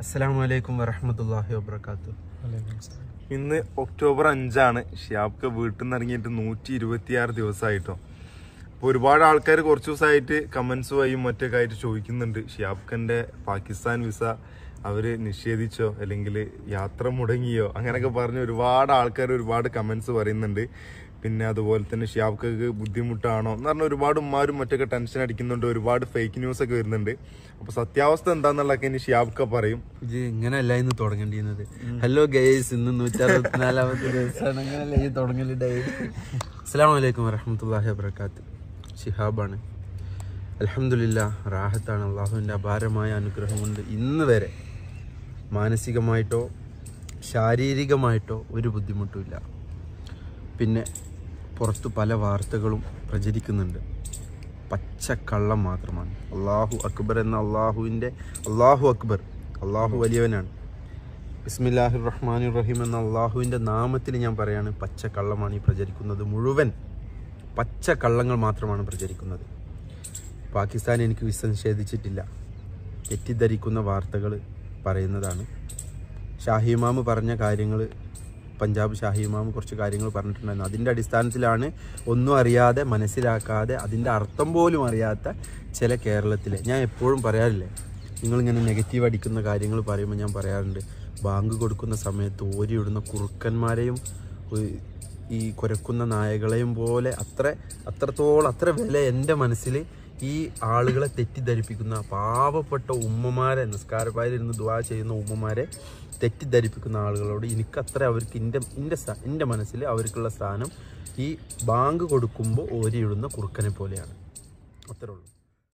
അസ്സാം വലൈക്കും വറഹമത്തല്ലാഹി വാബർക്കാത്തു ഇന്ന് ഒക്ടോബർ അഞ്ചാണ്. ഷിയാബ്ക്ക് വീട്ടിൽ നിന്ന് ഇറങ്ങിയിട്ട് നൂറ്റി ഇരുപത്തിയാറ് ദിവസമായിട്ടോ അപ്പോൾ ഒരുപാട് ആൾക്കാർ കുറച്ച് ദിവസമായിട്ട് കമന്റ്സ് വഴിയും മറ്റൊക്കെ ആയിട്ട് ചോദിക്കുന്നുണ്ട്. ഷിയാബ്ക്കന്റെ പാകിസ്ഥാൻ വിസ അവർ നിഷേധിച്ചോ അല്ലെങ്കിൽ യാത്ര മുടങ്ങിയോ അങ്ങനെയൊക്കെ പറഞ്ഞ് ഒരുപാട് ആൾക്കാർ ഒരുപാട് കമൻസ് പറയുന്നുണ്ട്. പിന്നെ അതുപോലെ തന്നെ ഷിയാബ്ക്ക് ബുദ്ധിമുട്ടാണോ എന്ന് പറഞ്ഞാൽ ഒരുപാട് ഉമ്മാരും മറ്റൊക്കെ ടെൻഷൻ അടിക്കുന്നുണ്ട്. ഒരുപാട് ഫേക്ക് ന്യൂസ് ഒക്കെ വരുന്നുണ്ട്. അപ്പൊ സത്യാവസ്ഥ എന്താന്നുള്ളതൊക്കെ ഇനി ഷിയാബ്ക്ക പറയും. ഇത് ഇങ്ങനെയല്ല ഇന്ന് തുടങ്ങേണ്ടിയിരുന്നത്. ഹലോ ഗൈസ് ഇന്ന് നൂറ്റി അറുപത്തിനാലാമത്തെ ദിവസമാണ് ഇങ്ങനെയല്ല ഈ തുടങ്ങൽ ഡെയിലി അസ്സാം വലൈക്കും വറഹമത്തല്ലാഹി വാബർക്കാത്തു ഷിഹാബാണ്. അലഹമില്ല റാഹത്താണ്. അള്ളാഹുവിന്റെ അപാരമായ അനുഗ്രഹം കൊണ്ട് ഇന്ന് വരെ. മാനസികമായിട്ടോ ശാരീരികമായിട്ടോ ഒരു ബുദ്ധിമുട്ടുമില്ല. പിന്നെ പുറത്ത് പല വാർത്തകളും പ്രചരിക്കുന്നുണ്ട്. പച്ചക്കള്ളം മാത്രമാണ്. അള്ളാഹു അക്ബർ എന്ന അള്ളാഹുവിന്റെ അള്ളാഹു അക്ബർ അള്ളാഹു വലിയവനാണ്. ബിസ്മില്ലാഹിർ റഹ്മാൻ റഹീം എന്ന അള്ളാഹുവിന്റെ നാമത്തിൽ ഞാൻ പറയാണ് പച്ചക്കള്ളമാണ് ഈ പ്രചരിക്കുന്നത് മുഴുവൻ. പച്ചക്കള്ളങ്ങൾ മാത്രമാണ് പ്രചരിക്കുന്നത്. പാകിസ്ഥാൻ എനിക്ക് വിസ നിഷേധിച്ചിട്ടില്ല. തെറ്റിദ്ധരിക്കുന്ന വാർത്തകൾ പറയുന്നതാണ്. ഷാഹിമാമ് പറഞ്ഞ കാര്യങ്ങൾ പഞ്ചാബ് ഷാഹിമാമ് കുറച്ച് കാര്യങ്ങൾ പറഞ്ഞിട്ടുണ്ടായിരുന്നു. അതിന്റെ അടിസ്ഥാനത്തിലാണ് ഒന്നും അറിയാതെ മനസ്സിലാക്കാതെ അതിന്റെ അർത്ഥം പോലും അറിയാത്ത ചില കേരളത്തിലെ. ഞാൻ എപ്പോഴും പറയാറില്ലേ നിങ്ങളിങ്ങനെ നെഗറ്റീവ് അടിക്കുന്ന കാര്യങ്ങൾ പറയുമ്പോൾ ഞാൻ പറയാറുണ്ട് ബാങ്ക് കൊടുക്കുന്ന സമയത്ത് ഓരിയിടുന്ന കുറുക്കന്മാരെയും ഈ കുരക്കുന്ന നായകളെയും പോലെ അത്ര അത്രത്തോളം അത്ര വില എന്റെ മനസ്സിൽ ഈ ആളുകളെ തെറ്റിദ്ധരിപ്പിക്കുന്ന പാവപ്പെട്ട ഉമ്മമാരെ നിസ്കാരപ്പായിരുന്ന് ദുവാ ചെയ്യുന്ന ഉമ്മമാരെ തെറ്റിദ്ധരിപ്പിക്കുന്ന ആളുകളോട് എനിക്കത്ര അവർക്ക് എന്റെ എന്റെ എന്റെ മനസ്സിൽ അവർക്കുള്ള സ്ഥാനം ഈ ബാങ്ക് കൊടുക്കുമ്പോൾ ഓരിയിടുന്ന കുറുക്കനെ പോലെയാണ്. അത്രേ ഉള്ളൂ.